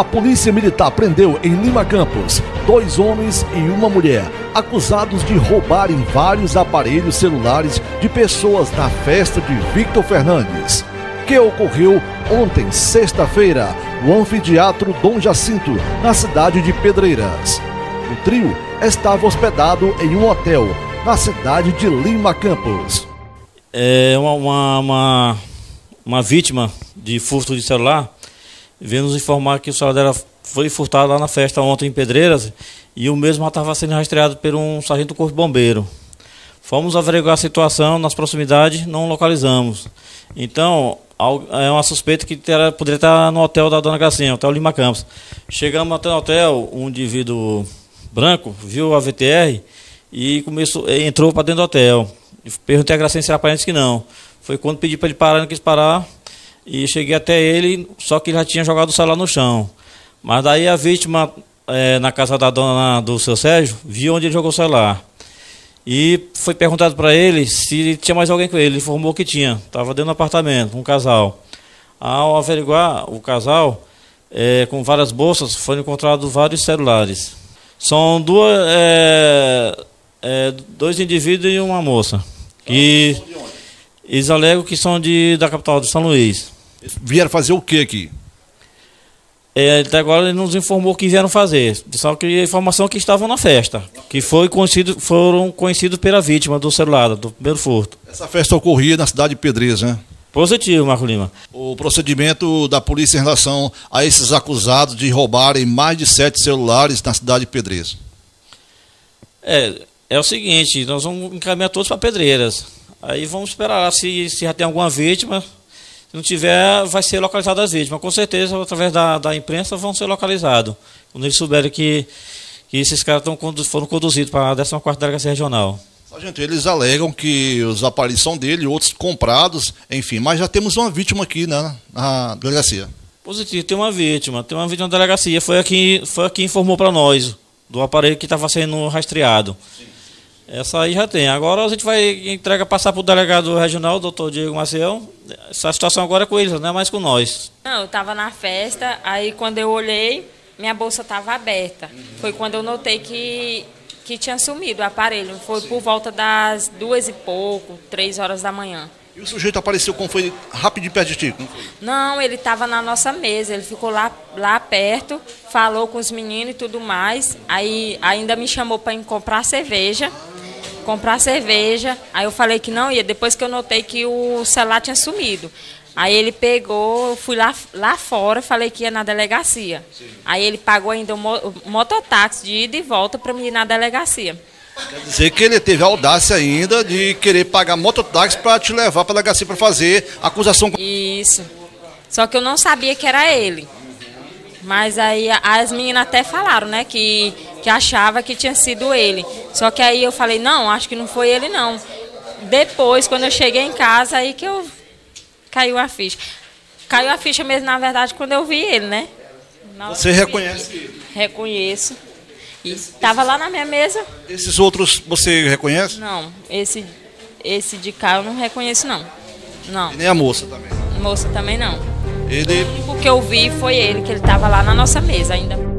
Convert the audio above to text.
A polícia militar prendeu em Lima Campos dois homens e uma mulher acusados de roubarem vários aparelhos celulares de pessoas na festa de Victor Fernandes, que ocorreu ontem, sexta-feira, no anfiteatro Dom Jacinto, na cidade de Pedreiras. O trio estava hospedado em um hotel na cidade de Lima Campos. É uma, uma, uma, uma vítima de furto de celular veio nos informar que o celular dela foi furtado lá na festa ontem em Pedreiras e o mesmo estava sendo rastreado por um sargento do Corpo Bombeiro. Fomos averiguar a situação nas proximidades, não localizamos. Então, é uma suspeita que terá, poderia estar no hotel da Dona Gracinha, Hotel Lima Campos. Chegamos até no hotel, um indivíduo branco viu a VTR e começou, entrou para dentro do hotel. Perguntei a Gracinha se era parente que não. Foi quando pedi para ele parar, não quis parar. E cheguei até ele, só que ele já tinha jogado o celular no chão. Mas daí a vítima, é, na casa da dona do seu Sérgio, viu onde ele jogou o celular. E foi perguntado para ele se tinha mais alguém com ele. Ele informou que tinha. Estava dentro do apartamento, um casal. Ao averiguar o casal, é, com várias bolsas, foram encontrados vários celulares. São duas, é, é, dois indivíduos e uma moça. E eles alegam que são de, da capital de São Luís. Vieram fazer o que aqui? É, até agora ele nos informou que vieram fazer. Só que a informação que estavam na festa. Que foi conhecido, foram conhecidos pela vítima do celular, do primeiro furto. Essa festa ocorria na cidade de Pedreiras, né? Positivo, Marco Lima. O procedimento da polícia em relação a esses acusados de roubarem mais de sete celulares na cidade de Pedreiras. É, é o seguinte, nós vamos encaminhar todos para Pedreiras. Aí vamos esperar se, se já tem alguma vítima se não tiver, vai ser localizado as vítimas. Com certeza, através da, da imprensa, vão ser localizados. Quando eles souberem que, que esses caras tão, foram conduzidos para a 14 Delegacia Regional. Sargento, eles alegam que os aparelhos são dele, outros comprados, enfim, mas já temos uma vítima aqui né, na delegacia. Positivo, tem uma vítima, tem uma vítima na delegacia. Foi aqui, foi aqui informou para nós do aparelho que estava sendo rastreado. Sim. Essa aí já tem. Agora a gente vai entrega passar para o delegado regional, doutor Diego Maciel. Essa situação agora é com eles, não é mais com nós. Não, eu estava na festa, aí quando eu olhei, minha bolsa estava aberta. Foi quando eu notei que, que tinha sumido o aparelho. Foi por volta das duas e pouco, três horas da manhã. E o sujeito apareceu como foi rapidinho perto de ti? Não, ele estava na nossa mesa, ele ficou lá, lá perto, falou com os meninos e tudo mais. Aí ainda me chamou para comprar cerveja comprar cerveja. Aí eu falei que não ia, depois que eu notei que o celular tinha sumido. Aí ele pegou, eu fui lá, lá fora, falei que ia na delegacia. Sim. Aí ele pagou ainda o, mototáxi de ida e volta para mim ir na delegacia. Quer dizer que ele teve a audácia ainda de querer pagar mototáxi para te levar para a delegacia para fazer acusação. Isso. Só que eu não sabia que era ele. Mas aí as meninas até falaram, né, que, que achava que tinha sido ele. Só que aí eu falei, não, acho que não foi ele não. Depois, quando eu cheguei em casa, aí que eu caiu a ficha. Caiu a ficha mesmo, na verdade, quando eu vi ele, né? Você reconhece ele? Reconheço. E estava lá na minha mesa. Esses outros você reconhece? Não, esse, esse de cá eu não reconheço não. Não. E nem a moça também? Moça também não. Ele... O que eu vi foi ele, que ele estava lá na nossa mesa ainda.